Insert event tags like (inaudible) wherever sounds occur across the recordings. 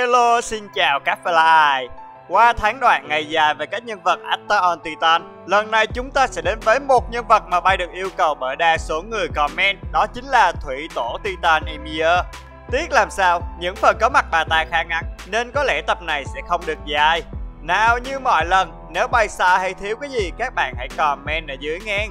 Hello, xin chào các fly Qua tháng đoạn ngày dài về các nhân vật Attack on Titan Lần này chúng ta sẽ đến với một nhân vật mà bay được yêu cầu bởi đa số người comment Đó chính là Thủy Tổ Titan Emir. Tiếc làm sao, những phần có mặt bà ta khá ngắn Nên có lẽ tập này sẽ không được dài. Nào như mọi lần, nếu bay xa hay thiếu cái gì các bạn hãy comment ở dưới nghe.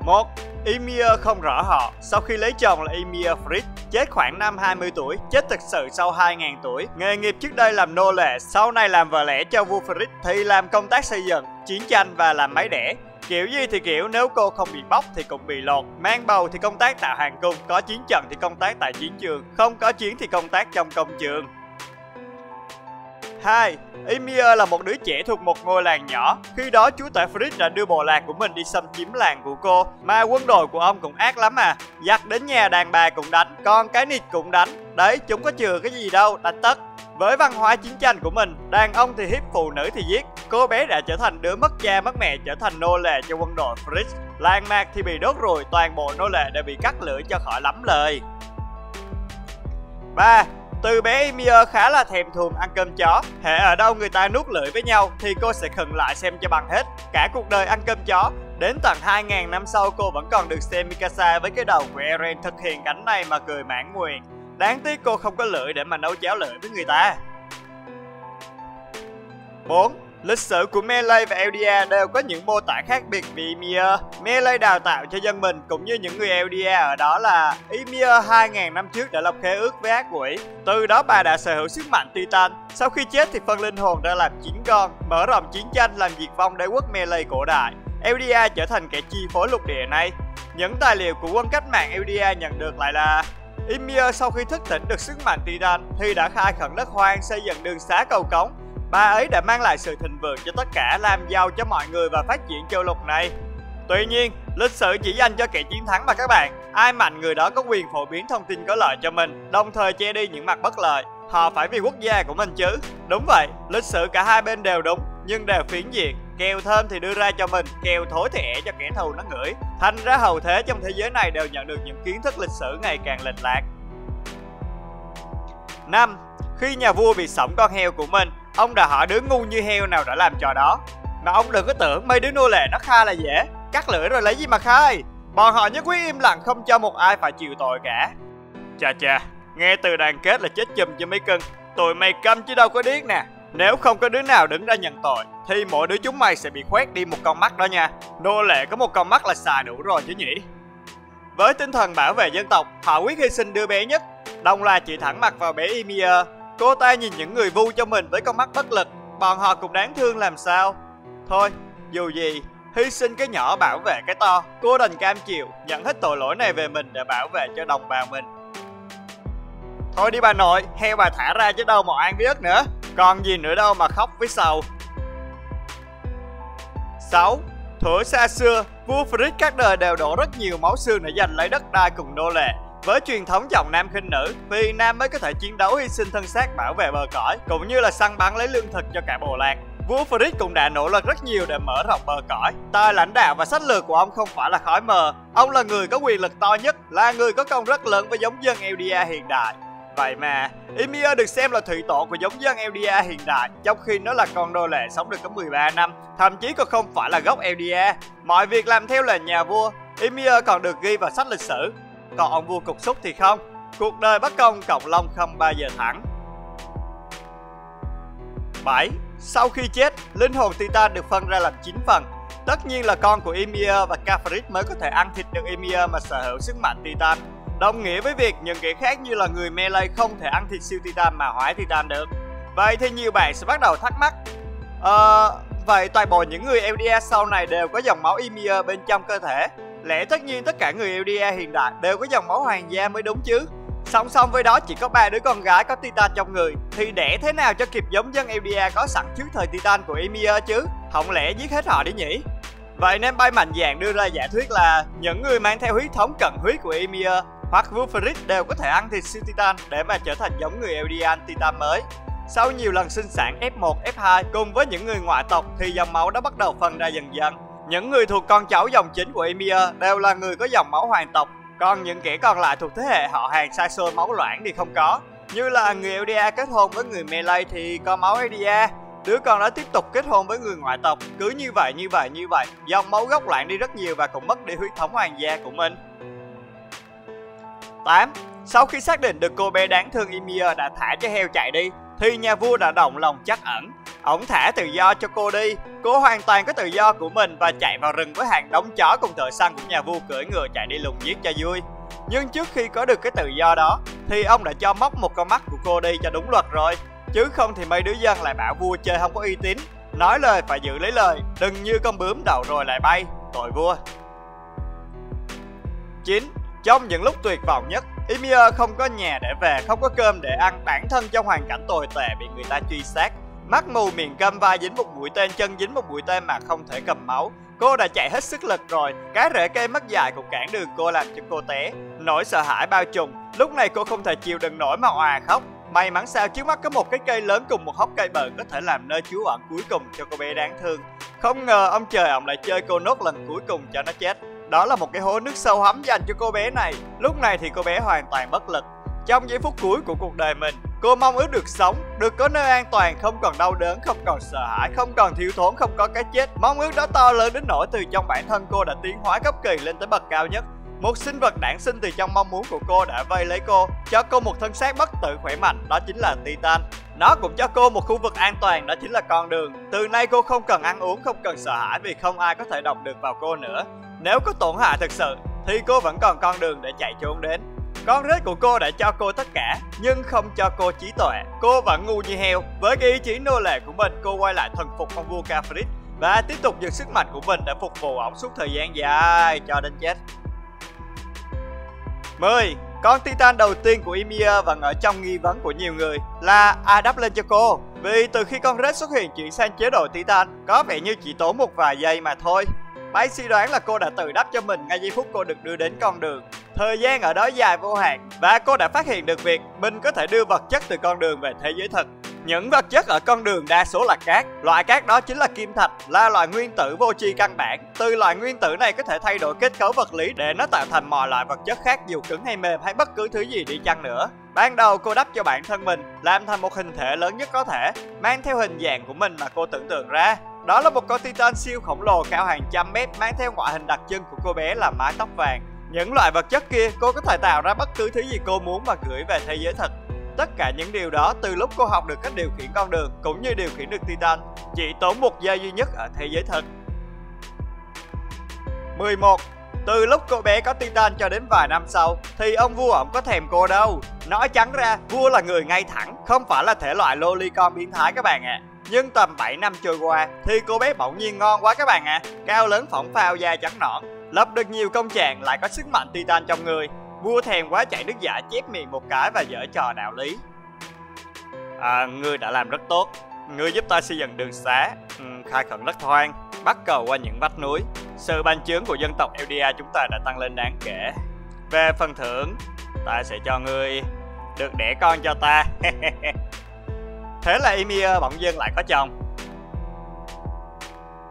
1. Emir không rõ họ, sau khi lấy chồng là Emir Fritz, chết khoảng năm 20 tuổi, chết thực sự sau 2.000 tuổi. Nghề nghiệp trước đây làm nô lệ, sau này làm vợ lẽ cho vua Fritz thì làm công tác xây dựng, chiến tranh và làm máy đẻ. Kiểu gì thì kiểu nếu cô không bị bóc thì cũng bị lột Mang bầu thì công tác tạo hàng cung Có chiến trận thì công tác tại chiến trường Không có chiến thì công tác trong công trường 2. Emir là một đứa trẻ thuộc một ngôi làng nhỏ. Khi đó chú tể Fritz đã đưa bộ lạc của mình đi xâm chiếm làng của cô. Mà quân đội của ông cũng ác lắm à. Giặc đến nhà đàn bà cũng đánh, con cái nịt cũng đánh. Đấy, chúng có chừa cái gì đâu, đánh tất. Với văn hóa chiến tranh của mình, đàn ông thì hiếp phụ nữ thì giết. Cô bé đã trở thành đứa mất cha mất mẹ trở thành nô lệ cho quân đội Fritz. Làng mạc thì bị đốt rồi, toàn bộ nô lệ đều bị cắt lưỡi cho khỏi lắm lời. 3. Từ bé Emir khá là thèm thuồng ăn cơm chó. Hệ ở đâu người ta nuốt lưỡi với nhau Thì cô sẽ khẩn lại xem cho bằng hết. Cả cuộc đời ăn cơm chó. Đến tận 2.000 năm sau, cô vẫn còn được xem Mikasa với cái đầu của Eren thực hiện cảnh này mà cười mãn nguyện. Đáng tiếc cô không có lưỡi để mà nấu cháo lưỡi với người ta. 4. Lịch sử của Melee và LDA đều có những mô tả khác biệt vì Ymir. Melee đào tạo cho dân mình cũng như những người LDA ở đó là Ymir 2000 năm trước đã lập khế ước với ác quỷ. Từ đó bà đã sở hữu sức mạnh Titan. Sau khi chết thì phân linh hồn ra làm chín con, mở rộng chiến tranh làm diệt vong đế quốc Melee cổ đại. LDA trở thành kẻ chi phối lục địa này. Những tài liệu của quân cách mạng LDA nhận được lại là Ymir sau khi thức tỉnh được sức mạnh Titan thì đã khai khẩn đất hoang xây dựng đường xá cầu cống Bà ấy đã mang lại sự thịnh vượng cho tất cả, làm giàu cho mọi người và phát triển châu lục này. Tuy nhiên, lịch sử chỉ dành cho kẻ chiến thắng mà các bạn. Ai mạnh người đó có quyền phổ biến thông tin có lợi cho mình, đồng thời che đi những mặt bất lợi. Họ phải vì quốc gia của mình chứ. Đúng vậy, lịch sử cả hai bên đều đúng, nhưng đều phiến diện. Kèo thơm thì đưa ra cho mình, kèo thối thì ẻ cho kẻ thù nó ngửi. Thành ra hầu thế trong thế giới này đều nhận được những kiến thức lịch sử ngày càng lệch lạc. 5. Khi nhà vua bị sổng con heo của mình, Ông đã hỏi đứa ngu như heo nào đã làm trò đó. Mà ông đừng có tưởng mấy đứa nô lệ nó khai là dễ. Cắt lưỡi rồi lấy gì mà khai? Bọn họ nhất quyết im lặng không cho một ai phải chịu tội cả. Chà chà, Nghe từ đoàn kết là chết chùm cho mấy cưng. Tụi mày câm chứ đâu có điếc nè. Nếu không có đứa nào đứng ra nhận tội, Thì mỗi đứa chúng mày sẽ bị khoét đi một con mắt đó nha. Nô lệ có một con mắt là xài đủ rồi chứ nhỉ. Với tinh thần bảo vệ dân tộc, Họ quyết hy sinh đứa bé nhất. Đông loạt chỉ thẳng mặt vào bé Emir Cô ta nhìn những người vu cho mình với con mắt bất lực. Bọn họ cũng đáng thương làm sao. Thôi, dù gì Hy sinh cái nhỏ bảo vệ cái to Cô đành cam chịu Nhận hết tội lỗi này về mình để bảo vệ cho đồng bào mình. Thôi đi bà nội Heo bà thả ra chứ đâu mà ăn biết nữa. Còn gì nữa đâu mà khóc với sầu. 6. Thuở xa xưa, vua Fritz các đời đều đổ rất nhiều máu xương để giành lấy đất đai cùng nô lệ với truyền thống dòng nam khinh nữ, vì nam mới có thể chiến đấu hy sinh thân xác bảo vệ bờ cõi, cũng như là săn bắn lấy lương thực cho cả bộ lạc. Vua Fritz cũng đã nỗ lực rất nhiều để mở rộng bờ cõi. Tài lãnh đạo và sách lược của ông không phải là khói mờ. Ông là người có quyền lực to nhất, là người có công rất lớn với giống dân eldia hiện đại. Vậy mà, Ymir được xem là thủy tổ của giống dân eldia hiện đại, trong khi nó là con nô lệ sống được có 13 năm, thậm chí còn không phải là gốc eldia. Mọi việc làm theo lệnh nhà vua, Ymir còn được ghi vào sách lịch sử, còn ông vua cục xúc thì không. Cuộc đời bất công cộng long không bao giờ thẳng 7. Sau khi chết, linh hồn Titan được phân ra làm 9 phần. Tất nhiên là con của Emir và Kafrit mới có thể ăn thịt được Emir mà sở hữu sức mạnh Titan. Đồng nghĩa với việc những kẻ khác như là người Melee không thể ăn thịt siêu Titan mà hóa Titan được. Vậy thì nhiều bạn sẽ bắt đầu thắc mắc Ờ, vậy toàn bộ những người LDS sau này đều có dòng máu Emir bên trong cơ thể? Lẽ tất nhiên tất cả người LDA hiện đại đều có dòng máu hoàng gia mới đúng chứ. Song song với đó chỉ có ba đứa con gái có Titan trong người Thì đẻ thế nào cho kịp giống dân LDA có sẵn trước thời Titan của Emir chứ? Không lẽ giết hết họ đi nhỉ? Vậy nên bay mạnh dạng đưa ra giả thuyết là Những người mang theo huyết thống cận huyết của Emir hoặc Wolfrid đều có thể ăn thịt siêu Titan để mà trở thành giống người Eldian Titan mới. Sau nhiều lần sinh sản F1, F2 cùng với những người ngoại tộc thì dòng máu đã bắt đầu phân ra dần dần những người thuộc con cháu dòng chính của Emir đều là người có dòng máu hoàng tộc, Còn những kẻ còn lại thuộc thế hệ họ hàng xa xôi máu loãng thì không có. Như là người Eldia kết hôn với người Melee thì có máu Eldia. Đứa con đó tiếp tục kết hôn với người ngoại tộc, cứ như vậy như vậy như vậy, dòng máu gốc loạn đi rất nhiều và cũng mất đi huyết thống hoàng gia của mình. 8. Sau khi xác định được cô bé đáng thương Ymir đã thả cho heo chạy đi, thì nhà vua đã động lòng chắc ẩn. Ông thả tự do cho cô đi, cô hoàn toàn có tự do của mình và chạy vào rừng với hàng đống chó cùng thợ săn của nhà vua cưỡi ngựa chạy đi lùng giết cho vui. Nhưng trước khi có được cái tự do đó, thì ông đã cho móc một con mắt của cô đi cho đúng luật rồi. Chứ không thì mấy đứa dân lại bảo vua chơi không có uy tín, nói lời phải giữ lấy lời, đừng như con bướm đậu rồi lại bay, tội vua. 9. Trong những lúc tuyệt vọng nhất, Ymir không có nhà để về, không có cơm để ăn, bản thân trong hoàn cảnh tồi tệ bị người ta truy sát. Mắt mù miệng câm vai dính một mũi tên, chân dính một mũi tên mà không thể cầm máu. Cô đã chạy hết sức lực rồi, cái rễ cây mất dài cũng cản đường cô làm cho cô té. Nỗi sợ hãi bao trùm, lúc này cô không thể chịu đựng nổi mà òa khóc. May mắn sao trước mắt có một cái cây lớn cùng một hốc cây bờ có thể làm nơi trú ẩn cuối cùng cho cô bé đáng thương. Không ngờ ông trời ông lại chơi cô nốt lần cuối cùng cho nó chết. Đó là một cái hố nước sâu hắm dành cho cô bé này. Lúc này thì cô bé hoàn toàn bất lực. Trong giây phút cuối của cuộc đời mình, cô mong ước được sống, được có nơi an toàn, không còn đau đớn, không còn sợ hãi, không còn thiếu thốn, không có cái chết. Mong ước đó to lớn đến nỗi từ trong bản thân cô đã tiến hóa cấp kỳ lên tới bậc cao nhất. Một sinh vật đản sinh từ trong mong muốn của cô đã vây lấy cô, cho cô một thân xác bất tử khỏe mạnh, đó chính là Titan. Nó cũng cho cô một khu vực an toàn, đó chính là con đường. Từ nay cô không cần ăn uống, không cần sợ hãi vì không ai có thể động được vào cô nữa. Nếu có tổn hại thực sự, thì cô vẫn còn con đường để chạy trốn đến. Con rết của cô đã cho cô tất cả, nhưng không cho cô trí tuệ. Cô vẫn ngu như heo. Với cái ý chí nô lệ của mình, cô quay lại thần phục ông vua Kafrit và tiếp tục dùng sức mạnh của mình để phục vụ ổng suốt thời gian dài cho đến chết. 10. Con Titan đầu tiên của Ymir vẫn ở trong nghi vấn của nhiều người là ai đắp lên cho cô Vì từ khi con Red xuất hiện chuyển sang chế độ Titan có vẻ như chỉ tốn một vài giây mà thôi Bấy suy đoán là cô đã tự đắp cho mình ngay giây phút cô được đưa đến con đường Thời gian ở đó dài vô hạn và cô đã phát hiện được việc mình có thể đưa vật chất từ con đường về thế giới thực những vật chất ở con đường đa số là cát. Loại cát đó chính là kim thạch, là loại nguyên tử vô tri căn bản. Từ loại nguyên tử này có thể thay đổi kết cấu vật lý để nó tạo thành mọi loại vật chất khác dù cứng hay mềm hay bất cứ thứ gì đi chăng nữa. Ban đầu cô đắp cho bản thân mình, làm thành một hình thể lớn nhất có thể, mang theo hình dạng của mình mà cô tưởng tượng ra. Đó là một con titan siêu khổng lồ cao hàng trăm mét mang theo ngoại hình đặc trưng của cô bé là mái tóc vàng. Những loại vật chất kia cô có thể tạo ra bất cứ thứ gì cô muốn và gửi về thế giới thật. Tất cả những điều đó từ lúc cô học được cách điều khiển con đường cũng như điều khiển được Titan chỉ tốn một giây duy nhất ở thế giới thật. 11. Từ lúc cô bé có Titan cho đến vài năm sau thì ông vua ổng có thèm cô đâu. Nói trắng ra, vua là người ngay thẳng, không phải là thể loại lolicon biến thái các bạn ạ. À. Nhưng tầm 7 năm trôi qua thì cô bé bỗng nhiên ngon quá các bạn ạ. À. Cao lớn phỏng phao da trắng nõn, lập được nhiều công trạng lại có sức mạnh Titan trong người. Vua thèm quá chạy nước giả chép miệng một cái và dở trò đạo lý. À, ngươi đã làm rất tốt. Ngươi giúp ta xây dựng đường xá ừ, Khai khẩn đất hoang Bắt cầu qua những vách núi. Sự ban chướng của dân tộc Eldia chúng ta đã tăng lên đáng kể. Về phần thưởng Ta sẽ cho ngươi Được đẻ con cho ta. (laughs) Thế là Emir ờ, bỗng dưng lại có chồng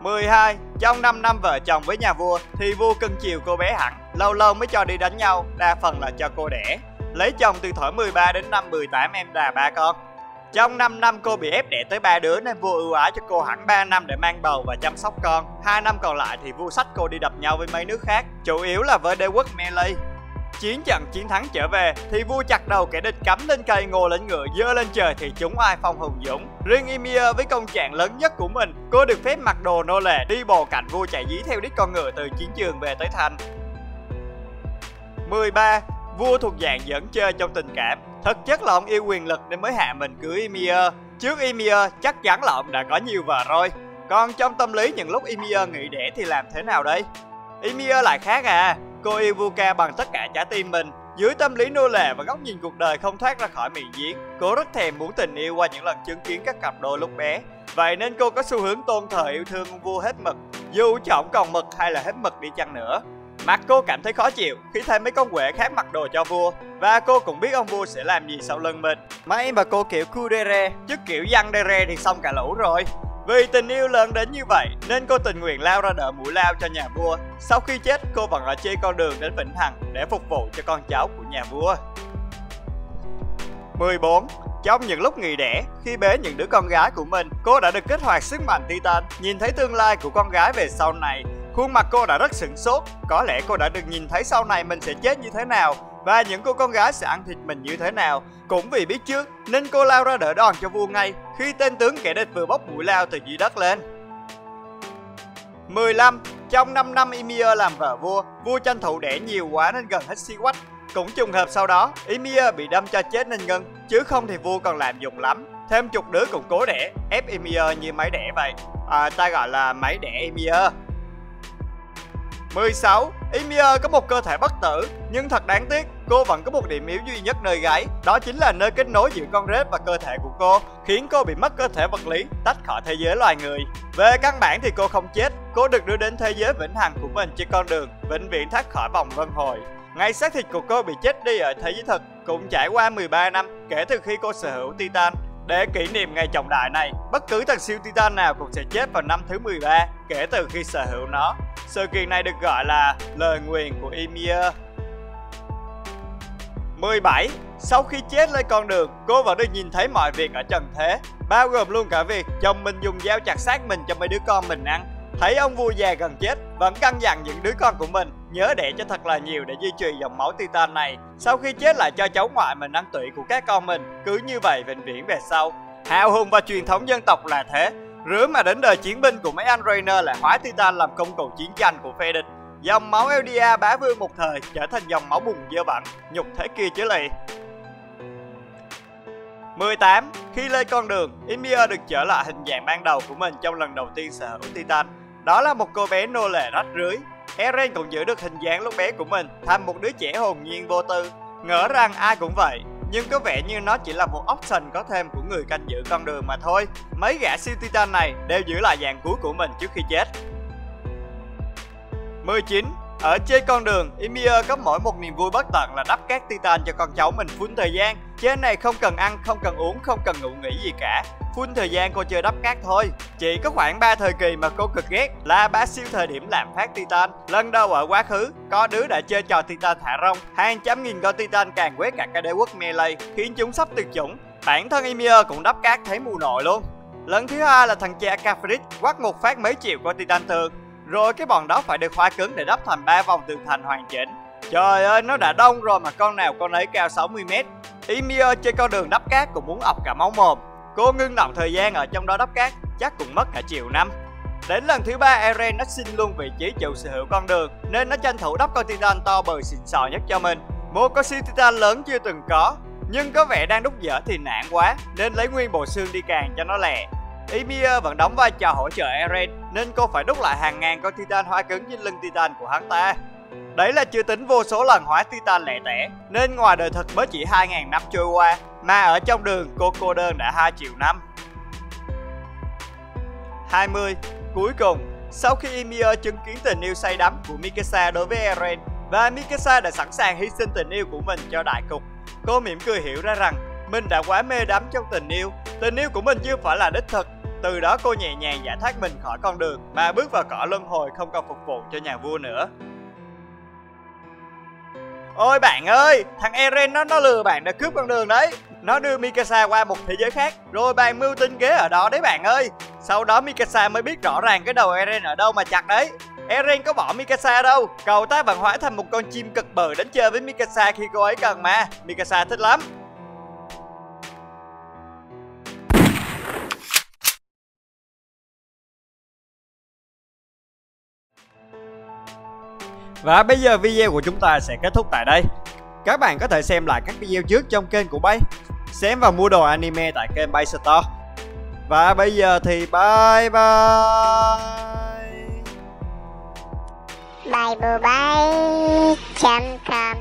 12. Trong 5 năm vợ chồng với nhà vua thì vua cưng chiều cô bé hẳn, lâu lâu mới cho đi đánh nhau, đa phần là cho cô đẻ. Lấy chồng từ tuổi 13 đến năm 18 em đà ba con. Trong 5 năm cô bị ép đẻ tới ba đứa nên vua ưu ái cho cô hẳn 3 năm để mang bầu và chăm sóc con. Hai năm còn lại thì vua sách cô đi đập nhau với mấy nước khác, chủ yếu là với đế quốc Melee. Chiến trận chiến thắng trở về thì vua chặt đầu kẻ địch cắm lên cây ngô lên ngựa dơ lên trời thì chúng ai phong hùng dũng. Riêng Ymir với công trạng lớn nhất của mình, cô được phép mặc đồ nô lệ đi bò cạnh vua chạy dí theo đít con ngựa từ chiến trường về tới thành. 13. Vua thuộc dạng dẫn chơi trong tình cảm Thực chất là ông yêu quyền lực nên mới hạ mình cưới Ymir Trước Ymir chắc chắn là ông đã có nhiều vợ rồi Còn trong tâm lý những lúc Ymir nghĩ đẻ thì làm thế nào đây? Ymir lại khác à Cô yêu Vuka bằng tất cả trái tim mình, dưới tâm lý nô lệ và góc nhìn cuộc đời không thoát ra khỏi miệng giếng, Cô rất thèm muốn tình yêu qua những lần chứng kiến các cặp đôi lúc bé. Vậy nên cô có xu hướng tôn thờ yêu thương vua hết mực, Dù chọn còn mực hay là hết mực đi chăng nữa. Mặt cô cảm thấy khó chịu khi thấy mấy con quệ khác mặc đồ cho vua, Và cô cũng biết ông vua sẽ làm gì sau lưng mình. May mà cô kiểu Kudere, chứ kiểu Yandere thì xong cả lũ rồi. Vì tình yêu lớn đến như vậy nên cô tình nguyện lao ra đỡ mũi lao cho nhà vua. Sau khi chết cô vẫn ở trên con đường đến Vĩnh Hằng để phục vụ cho con cháu của nhà vua. 14. Trong những lúc nghỉ đẻ, khi bế những đứa con gái của mình, cô đã được kích hoạt sức mạnh Titan. Nhìn thấy tương lai của con gái về sau này, khuôn mặt cô đã rất sửng sốt. Có lẽ cô đã được nhìn thấy sau này mình sẽ chết như thế nào và những cô con gái sẽ ăn thịt mình như thế nào. Cũng vì biết trước nên cô lao ra đỡ đòn cho vua ngay khi tên tướng kẻ địch vừa bốc mũi lao từ dưới đất lên. 15. Trong 5 năm Ymir làm vợ vua, vua tranh thủ đẻ nhiều quá nên gần hết si quách. Cũng trùng hợp sau đó, Ymir bị đâm cho chết nên ngân, chứ không thì vua còn làm dụng lắm. Thêm chục đứa cũng cố đẻ, ép Ymir như máy đẻ vậy. À, ta gọi là máy đẻ Ymir. 16. Ymir có một cơ thể bất tử, nhưng thật đáng tiếc, cô vẫn có một điểm yếu duy nhất nơi gáy, đó chính là nơi kết nối giữa con rết và cơ thể của cô, khiến cô bị mất cơ thể vật lý, tách khỏi thế giới loài người. Về căn bản thì cô không chết, cô được đưa đến thế giới vĩnh hằng của mình trên con đường vĩnh viễn thoát khỏi vòng luân hồi. Ngày xác thịt của cô bị chết đi ở thế giới thực cũng trải qua 13 năm kể từ khi cô sở hữu Titan. Để kỷ niệm ngày trọng đại này, bất cứ thằng siêu Titan nào cũng sẽ chết vào năm thứ 13 kể từ khi sở hữu nó. Sự kiện này được gọi là lời nguyền của Ymir. 17. Sau khi chết lên con đường, cô vẫn được nhìn thấy mọi việc ở trần thế, bao gồm luôn cả việc chồng mình dùng dao chặt xác mình cho mấy đứa con mình ăn. Thấy ông vua già gần chết, vẫn căn dặn những đứa con của mình nhớ đẻ cho thật là nhiều để duy trì dòng máu Titan này. Sau khi chết lại cho cháu ngoại mình ăn tụy của các con mình, cứ như vậy vĩnh viễn về sau. Hào hùng và truyền thống dân tộc là thế, rứa mà đến đời chiến binh của mấy anh Rainer lại hóa Titan làm công cụ chiến tranh của phe địch. Dòng máu Eldia bá vương một thời trở thành dòng máu bùng dơ bẩn, nhục thế kia chứ lì. 18. Khi lên con đường, Ymir được trở lại hình dạng ban đầu của mình trong lần đầu tiên sở hữu Titan. Đó là một cô bé nô lệ rách rưới. Eren cũng giữ được hình dáng lúc bé của mình, thành một đứa trẻ hồn nhiên vô tư. Ngỡ rằng ai cũng vậy, nhưng có vẻ như nó chỉ là một option có thêm của người canh giữ con đường mà thôi. Mấy gã siêu titan này đều giữ lại dạng cuối của mình trước khi chết. 19. Ở trên con đường, Emir có mỗi một niềm vui bất tận là đắp các titan cho con cháu mình full thời gian. Trên này không cần ăn, không cần uống, không cần ngủ nghỉ gì cả. Full thời gian cô chơi đắp cát thôi. Chỉ có khoảng 3 thời kỳ mà cô cực ghét là ba siêu thời điểm làm phát titan. Lần đầu ở quá khứ, có đứa đã chơi trò titan thả rong. Hàng trăm nghìn con titan càng quét cả cái đế quốc melee, khiến chúng sắp tuyệt chủng. Bản thân Emir cũng đắp cát thấy mù nội luôn. Lần thứ hai là thằng cha Kafrit quắt một phát mấy triệu con titan thường rồi cái bọn đó phải được khóa cứng để đắp thành ba vòng tường thành hoàn chỉnh. Trời ơi, nó đã đông rồi mà con nào con ấy cao 60m Emir trên con đường đắp cát cũng muốn ọc cả máu mồm. Cô ngưng động thời gian ở trong đó đắp cát, chắc cũng mất cả triệu năm. Đến lần thứ ba, Eren nó xin luôn vị trí chủ sở hữu con đường, Nên nó tranh thủ đắp con Titan to bờ xịn sò nhất cho mình. Một con siêu Titan lớn chưa từng có, Nhưng có vẻ đang đúc dở thì nản quá, Nên lấy nguyên bộ xương đi càng cho nó lẹ. Ymir ờ, vẫn đóng vai trò hỗ trợ Eren nên cô phải đúc lại hàng ngàn con Titan hóa cứng trên lưng Titan của hắn ta. Đấy là chưa tính vô số lần hóa Titan lẻ tẻ, nên ngoài đời thực mới chỉ 2.000 năm trôi qua, mà ở trong đường cô cô đơn đã 2 triệu năm. 20. Cuối cùng, sau khi Ymir ờ, chứng kiến tình yêu say đắm của Mikasa đối với Eren, và Mikasa đã sẵn sàng hy sinh tình yêu của mình cho đại cục, cô mỉm cười hiểu ra rằng mình đã quá mê đắm trong tình yêu. Tình yêu của mình chưa phải là đích thực, từ đó cô nhẹ nhàng giải thoát mình khỏi con đường mà bước vào cõi luân hồi không còn phục vụ cho nhà vua nữa. Ôi bạn ơi, thằng Eren nó nó lừa bạn đã cướp con đường đấy. Nó đưa Mikasa qua một thế giới khác, rồi bạn mưu tinh kế ở đó đấy bạn ơi. Sau đó Mikasa mới biết rõ ràng cái đầu Eren ở đâu mà chặt đấy. Eren có bỏ Mikasa đâu, cậu ta vẫn hóa thành một con chim cực bờ đến chơi với Mikasa khi cô ấy cần mà. Mikasa thích lắm. Và bây giờ video của chúng ta sẽ kết thúc tại đây. Các bạn có thể xem lại các video trước trong kênh của Bay. Xem và mua đồ anime tại kênh Bay Store. Và bây giờ thì bye bye. Bye bye. Bye chấm